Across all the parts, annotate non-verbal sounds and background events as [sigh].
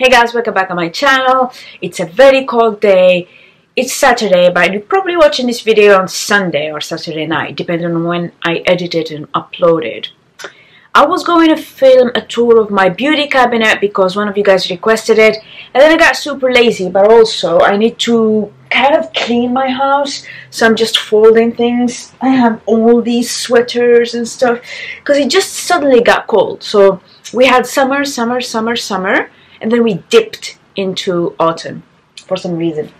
Hey guys, welcome back on my channel. It's a very cold day. It's Saturday, but you're probably watching this video on Sunday or Saturday night, depending on when I edited and uploaded. I was going to film a tour of my beauty cabinet because one of you guys requested it, and then I got super lazy, but also I need to kind of clean my house, so I'm just folding things. I have all these sweaters and stuff because it just suddenly got cold. So we had summer, summer, summer, summer and then we dipped into autumn for some reason.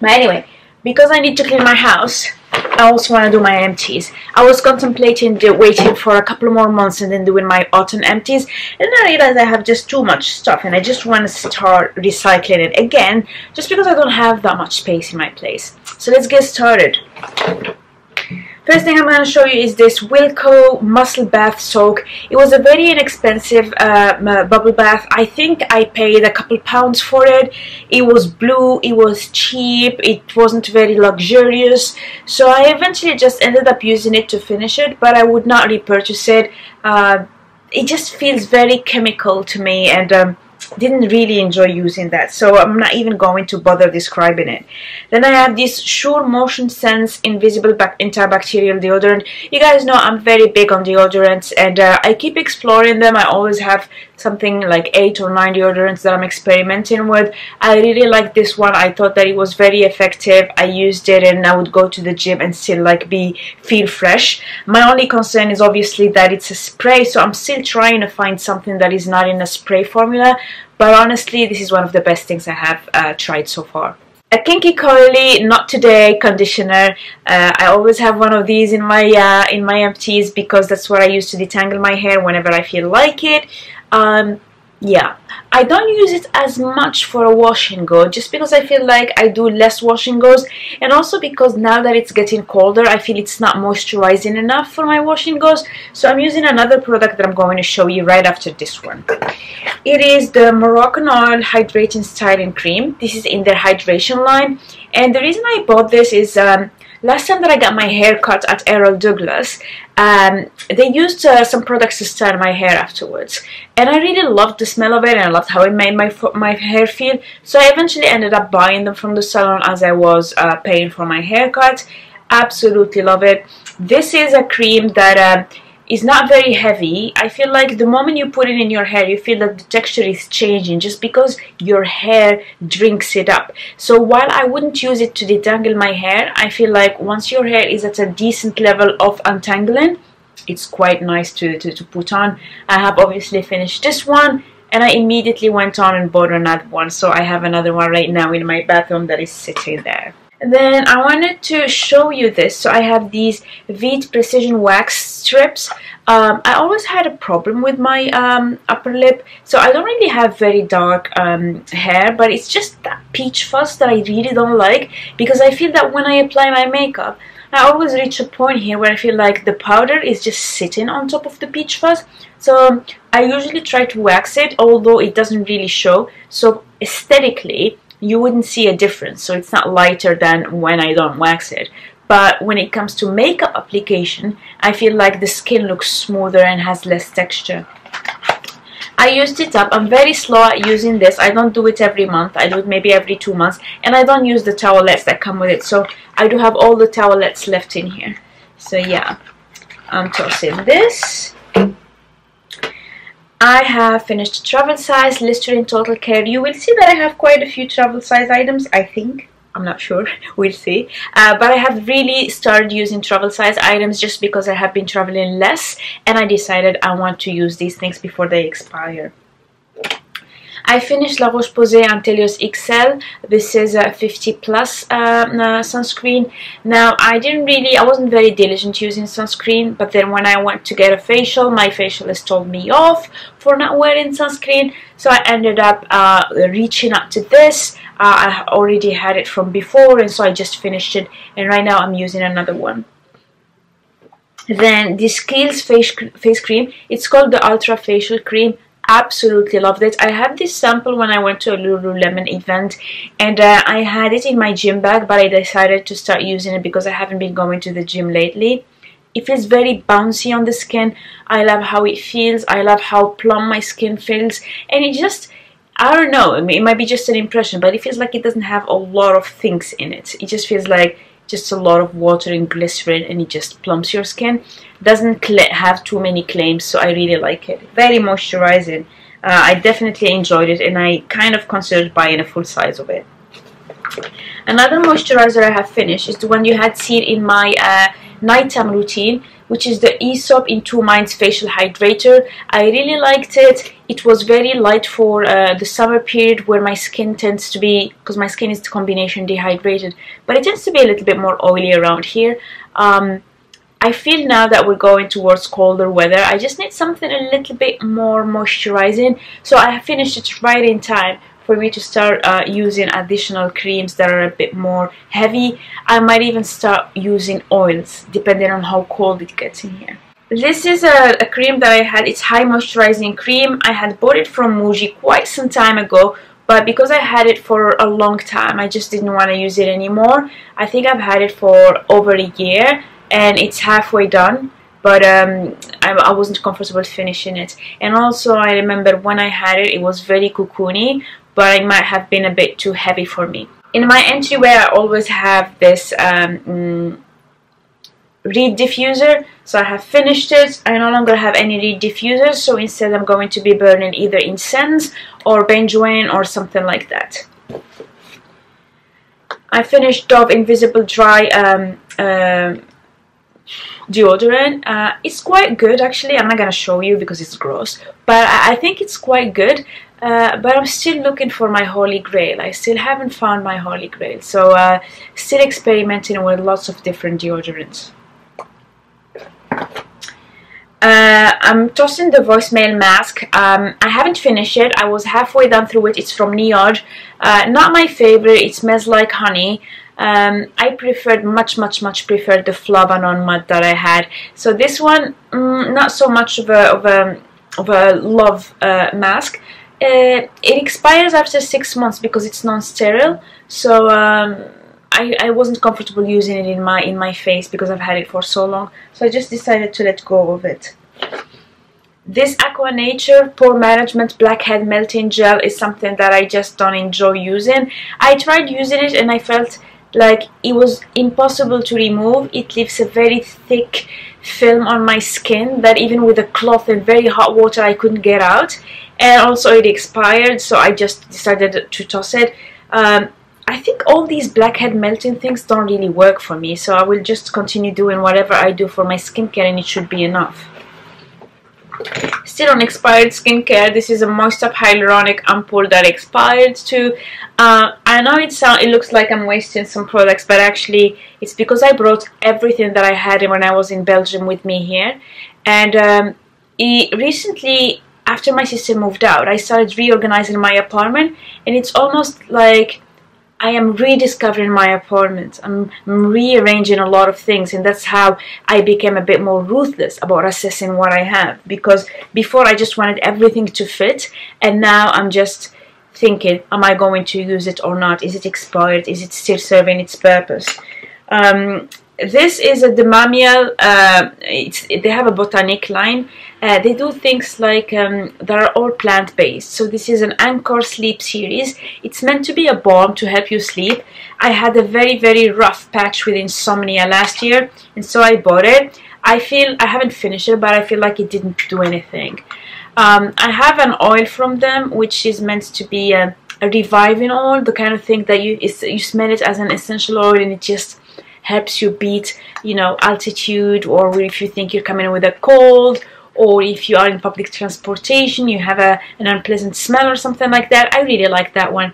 But anyway, because I need to clean my house, I also want to do my empties. I was contemplating waiting for a couple more months and then doing my autumn empties, and I realized I have just too much stuff and I just want to start recycling it again, just because I don't have that much space in my place. So let's get started. First thing I'm going to show you is this Wilko Muscle Bath Soak. It was a very inexpensive uh, bubble bath. I think I paid a couple pounds for it. It was blue, it was cheap, it wasn't very luxurious. So I eventually just ended up using it to finish it, but I would not repurchase it. Uh, it just feels very chemical to me and um, didn't really enjoy using that so I'm not even going to bother describing it. Then I have this Sure Motion Sense Invisible Antibacterial Deodorant. You guys know I'm very big on deodorants and uh, I keep exploring them. I always have something like 8 or 9 deodorants that I'm experimenting with. I really like this one. I thought that it was very effective. I used it and I would go to the gym and still like be feel fresh. My only concern is obviously that it's a spray so I'm still trying to find something that is not in a spray formula but honestly this is one of the best things I have uh, tried so far. A kinky curly not today conditioner. Uh, I always have one of these in my uh, in my empties because that's what I use to detangle my hair whenever I feel like it. Um, yeah. I don't use it as much for a wash and go just because I feel like I do less wash and goes and also because now that it's getting colder I feel it's not moisturizing enough for my wash and goes so I'm using another product that I'm going to show you right after this one. It is the Moroccanoil Hydrating Styling Cream. This is in their hydration line. And the reason I bought this is um, last time that I got my hair cut at Errol Douglas, um, they used uh, some products to style my hair afterwards. And I really loved the smell of it and I loved how it made my, my hair feel. So I eventually ended up buying them from the salon as I was uh, paying for my haircut. Absolutely love it. This is a cream that... Uh, is not very heavy. I feel like the moment you put it in your hair, you feel that the texture is changing just because your hair drinks it up. So while I wouldn't use it to detangle my hair, I feel like once your hair is at a decent level of untangling, it's quite nice to, to, to put on. I have obviously finished this one and I immediately went on and bought another one. So I have another one right now in my bathroom that is sitting there. Then I wanted to show you this. So I have these Veet Precision Wax strips. Um, I always had a problem with my um, upper lip. So I don't really have very dark um, hair. But it's just that peach fuzz that I really don't like. Because I feel that when I apply my makeup, I always reach a point here where I feel like the powder is just sitting on top of the peach fuzz. So I usually try to wax it, although it doesn't really show. So aesthetically, you wouldn't see a difference. So it's not lighter than when I don't wax it. But when it comes to makeup application, I feel like the skin looks smoother and has less texture. I used it up. I'm very slow at using this. I don't do it every month. I do it maybe every two months. And I don't use the towelettes that come with it. So I do have all the towelettes left in here. So yeah, I'm tossing this. I have finished travel size, Listerine Total Care. You will see that I have quite a few travel size items, I think. I'm not sure, [laughs] we'll see. Uh, but I have really started using travel size items just because I have been traveling less and I decided I want to use these things before they expire. I finished La Roche-Posay Anthelios XL. This is a 50 plus uh, uh, sunscreen. Now I didn't really, I wasn't very diligent using sunscreen but then when I went to get a facial, my facialist told me off for not wearing sunscreen. So I ended up uh, reaching up to this. Uh, I already had it from before and so I just finished it and right now I'm using another one then this Kiehl's face, face cream it's called the ultra facial cream absolutely loved it. I had this sample when I went to a Lululemon event and uh, I had it in my gym bag but I decided to start using it because I haven't been going to the gym lately. It feels very bouncy on the skin. I love how it feels. I love how plump my skin feels and it just I don't know, it might be just an impression, but it feels like it doesn't have a lot of things in it. It just feels like just a lot of water and glycerin and it just plumps your skin. Doesn't have too many claims, so I really like it. Very moisturizing. Uh, I definitely enjoyed it and I kind of considered buying a full size of it. Another moisturizer I have finished is the one you had seen in my uh, nighttime routine which is the Aesop in Two Minds Facial Hydrator. I really liked it. It was very light for uh, the summer period where my skin tends to be, because my skin is combination dehydrated, but it tends to be a little bit more oily around here. Um, I feel now that we're going towards colder weather, I just need something a little bit more moisturizing. So I finished it right in time for me to start uh, using additional creams that are a bit more heavy. I might even start using oils depending on how cold it gets in here. This is a, a cream that I had, it's high moisturizing cream. I had bought it from Muji quite some time ago but because I had it for a long time I just didn't want to use it anymore. I think I've had it for over a year and it's halfway done but um, I, I, wasn't comfortable finishing it and also I remember when I had it it was very cocoony but it might have been a bit too heavy for me. In my entryway I always have this um, mm, reed diffuser so I have finished it I no longer have any reed diffusers so instead I'm going to be burning either incense or benjoin or something like that I finished Dove Invisible Dry um, uh, deodorant uh, it's quite good actually I'm not gonna show you because it's gross but I, I think it's quite good uh, but I'm still looking for my holy grail. I still haven't found my holy grail. So uh, still experimenting with lots of different deodorants. Uh, I'm tossing the voicemail mask. Um, I haven't finished it. I was halfway done through it. It's from Niod. Uh, not my favorite. It smells like honey. Um, I preferred much, much, much preferred the Flavanone mud that I had. So this one, mm, not so much of a of a of a love uh, mask uh, it expires after six months because it's non-sterile so um, I, I wasn't comfortable using it in my in my face because I've had it for so long so I just decided to let go of it this Aqua Nature Pore Management Blackhead Melting Gel is something that I just don't enjoy using. I tried using it and I felt like it was impossible to remove. It leaves a very thick film on my skin that even with a cloth and very hot water I couldn't get out and also it expired so I just decided to toss it um, I think all these blackhead melting things don't really work for me so I will just continue doing whatever I do for my skincare and it should be enough. Still on expired skincare this is a moist up hyaluronic ampoule that expired too. Uh, I know it sound it looks like I'm wasting some products but actually it's because I brought everything that I had when I was in Belgium with me here. And um, it recently after my sister moved out, I started reorganizing my apartment, and it's almost like I am rediscovering my apartment. I'm rearranging a lot of things, and that's how I became a bit more ruthless about assessing what I have. Because before I just wanted everything to fit, and now I'm just thinking, am I going to use it or not? Is it expired? Is it still serving its purpose? Um, this is a de Mamiel, uh, they have a botanic line. Uh, they do things like, um, that are all plant-based. So this is an Anchor Sleep series. It's meant to be a balm to help you sleep. I had a very, very rough patch with insomnia last year, and so I bought it. I feel, I haven't finished it, but I feel like it didn't do anything. Um, I have an oil from them, which is meant to be a, a reviving oil, the kind of thing that you, you smell it as an essential oil and it just helps you beat you know altitude or if you think you're coming with a cold or if you are in public transportation you have a, an unpleasant smell or something like that. I really like that one.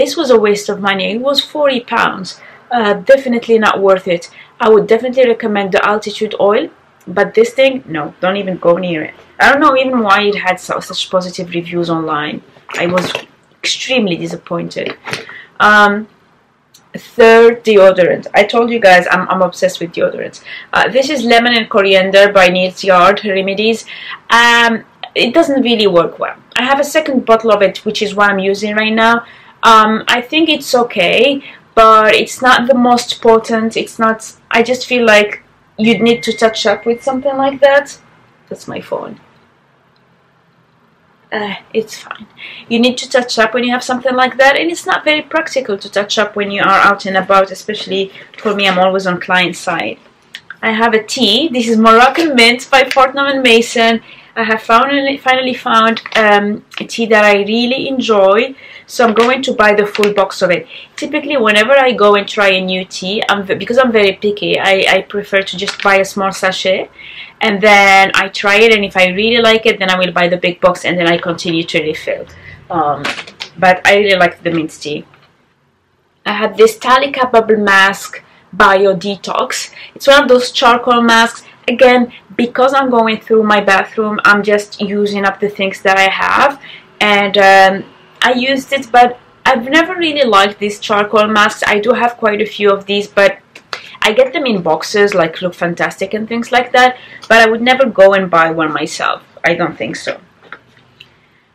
This was a waste of money. It was 40 pounds. Uh, definitely not worth it. I would definitely recommend the altitude oil but this thing no don't even go near it. I don't know even why it had so, such positive reviews online. I was extremely disappointed. Um, third deodorant. I told you guys i'm, I'm obsessed with deodorants. Uh, this is lemon and coriander by Neal's Yard remedies. Um, it doesn't really work well. I have a second bottle of it which is what i'm using right now. Um, i think it's okay but it's not the most potent. It's not i just feel like you'd need to touch up with something like that. That's my phone uh, it's fine. You need to touch up when you have something like that, and it's not very practical to touch up when you are out and about, especially for me, I'm always on client side. I have a tea. This is Moroccan Mint by Fortnum & Mason. I have finally, finally found um, a tea that I really enjoy, so I'm going to buy the full box of it. Typically, whenever I go and try a new tea, I'm, because I'm very picky, I, I prefer to just buy a small sachet, and then I try it, and if I really like it, then I will buy the big box, and then I continue to refill. Um, but I really like the mint tea. I have this Talika Bubble Mask Bio Detox. It's one of those charcoal masks. Again, because I'm going through my bathroom, I'm just using up the things that I have. And um, I used it, but I've never really liked these charcoal masks. I do have quite a few of these, but I get them in boxes, like Look Fantastic and things like that. But I would never go and buy one myself. I don't think so.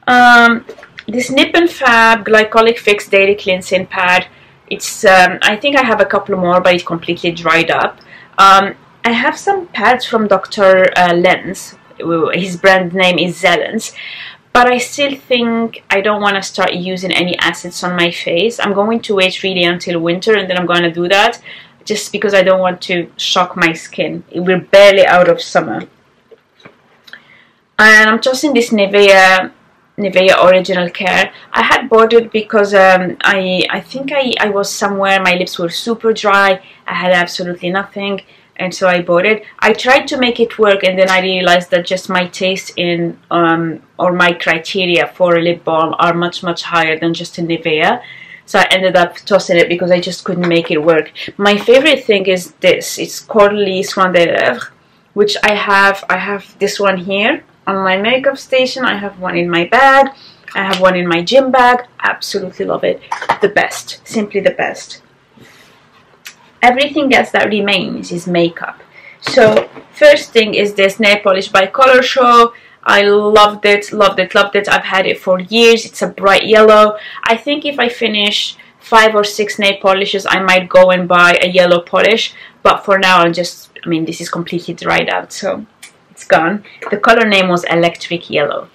Um, this Nip and Fab Glycolic Fix Daily Cleansing Pad it's um, I think I have a couple more, but it's completely dried up. Um, I have some pads from Dr. Uh, Lens. His brand name is Zelens. But I still think I don't want to start using any acids on my face. I'm going to wait really until winter and then I'm going to do that. Just because I don't want to shock my skin. We're barely out of summer. And I'm tossing this Nivea Nivea Original Care. I had bought it because um, I I think I, I was somewhere, my lips were super dry, I had absolutely nothing and so I bought it. I tried to make it work and then I realized that just my taste in um, or my criteria for a lip balm are much much higher than just a Nivea. So I ended up tossing it because I just couldn't make it work. My favorite thing is this. It's Caudalie Soin des Lèvres, which I have. I have this one here on my makeup station. I have one in my bag. I have one in my gym bag. Absolutely love it. The best. Simply the best. Everything else that remains is makeup. So first thing is this nail polish by Color Show. I loved it, loved it, loved it. I've had it for years. It's a bright yellow. I think if I finish five or six nail polishes, I might go and buy a yellow polish. But for now, I'm just, I mean, this is completely dried out. So it's gone. The color name was Electric Yellow.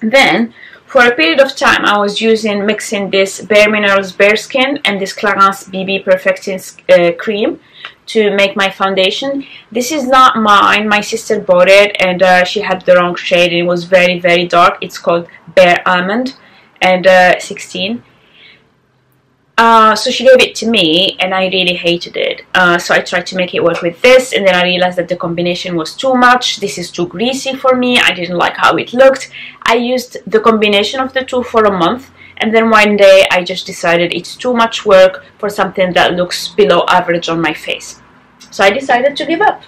Then, for a period of time, I was using, mixing this Bare Minerals Bare Skin and this Clarins BB Perfecting uh, Cream to make my foundation. This is not mine. My sister bought it and uh, she had the wrong shade. It was very, very dark. It's called Bare Almond and uh, 16 uh, so she gave it to me and I really hated it. Uh, so I tried to make it work with this and then I realized that the combination was too much. This is too greasy for me. I didn't like how it looked. I used the combination of the two for a month and then one day I just decided it's too much work for something that looks below average on my face. So I decided to give up.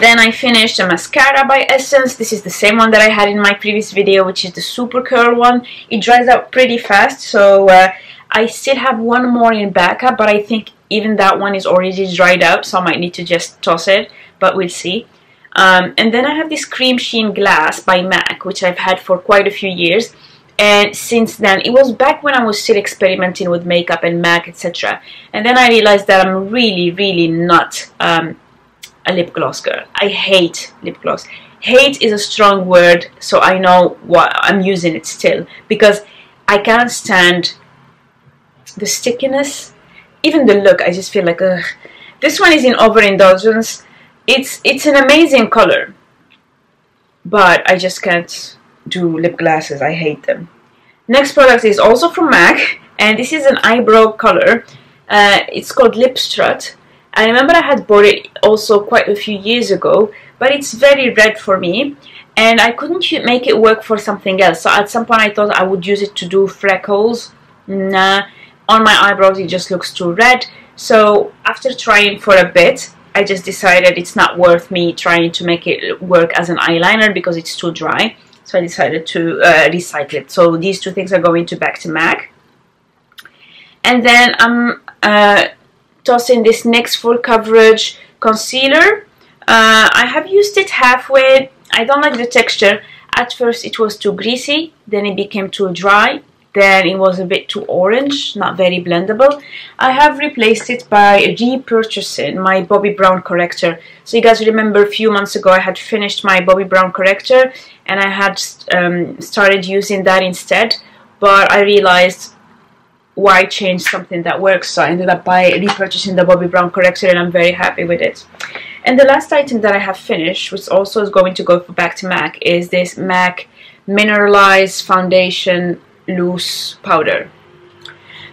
Then I finished a mascara by Essence. This is the same one that I had in my previous video, which is the Super Curl one. It dries out pretty fast, so uh, I still have one more in backup, but I think even that one is already dried out, so I might need to just toss it, but we'll see. Um, and then I have this Cremesheen Glass by MAC, which I've had for quite a few years. And since then, it was back when I was still experimenting with makeup and MAC, etc. And then I realized that I'm really, really not um, a lip gloss girl. I hate lip gloss. Hate is a strong word, so I know why I'm using it still because I can't stand the stickiness, even the look. I just feel like ugh. This one is in overindulgence. It's it's an amazing color, but I just can't do lip glasses. I hate them. Next product is also from MAC, and this is an eyebrow color. Uh, it's called Lip Strut I remember I had bought it also quite a few years ago, but it's very red for me and I couldn't make it work for something else. So at some point I thought I would use it to do freckles. Nah, on my eyebrows it just looks too red. So after trying for a bit, I just decided it's not worth me trying to make it work as an eyeliner because it's too dry. So I decided to uh, recycle it. So these two things are going to back to MAC. And then I'm uh, tossing this NYX full coverage concealer uh, I have used it halfway I don't like the texture at first it was too greasy then it became too dry then it was a bit too orange, not very blendable. I have replaced it by repurchasing my Bobbi Brown corrector. So you guys remember a few months ago I had finished my Bobbi Brown corrector and I had um, started using that instead but I realized why change something that works? So I ended up by repurchasing the Bobbi Brown corrector and I'm very happy with it. And the last item that I have finished which also is going to go back to MAC is this MAC mineralized foundation loose powder.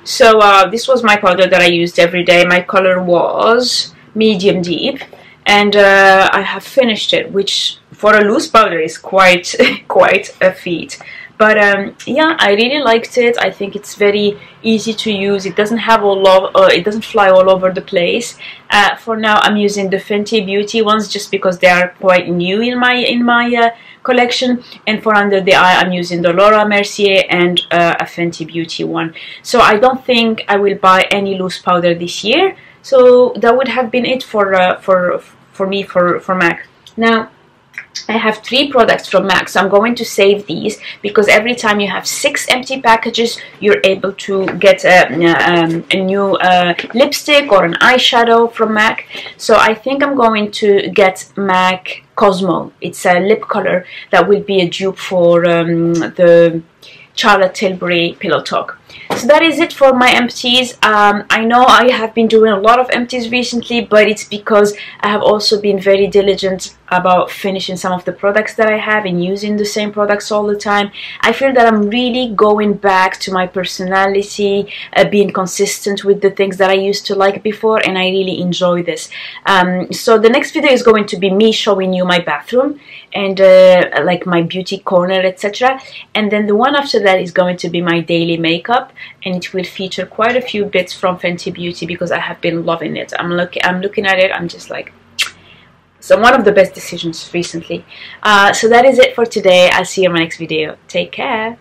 So uh, this was my powder that I used every day. My color was medium deep. And uh, I have finished it which for a loose powder is quite [laughs] quite a feat but um, yeah I really liked it. I think it's very easy to use. It doesn't have all of uh, it doesn't fly all over the place. Uh, for now I'm using the Fenty Beauty ones just because they are quite new in my in my uh, collection. And for under the eye I'm using the Laura Mercier and uh, a Fenty Beauty one. So I don't think I will buy any loose powder this year. So that would have been it for uh, for for me for for MAC. Now I have three products from MAC, so I'm going to save these because every time you have six empty packages, you're able to get a, um, a new uh, lipstick or an eyeshadow from MAC. So I think I'm going to get MAC Cosmo. It's a lip color that will be a dupe for um, the Charlotte Tilbury Pillow Talk. So that is it for my empties. Um, I know I have been doing a lot of empties recently, but it's because I have also been very diligent about finishing some of the products that I have and using the same products all the time. I feel that I'm really going back to my personality, uh, being consistent with the things that I used to like before, and I really enjoy this. Um, so the next video is going to be me showing you my bathroom and uh, like my beauty corner, etc. And then the one after that is going to be my daily makeup, and it will feature quite a few bits from Fenty Beauty because I have been loving it. I'm looking, I'm looking at it, I'm just like so one of the best decisions recently. Uh, so that is it for today. I'll see you in my next video. Take care.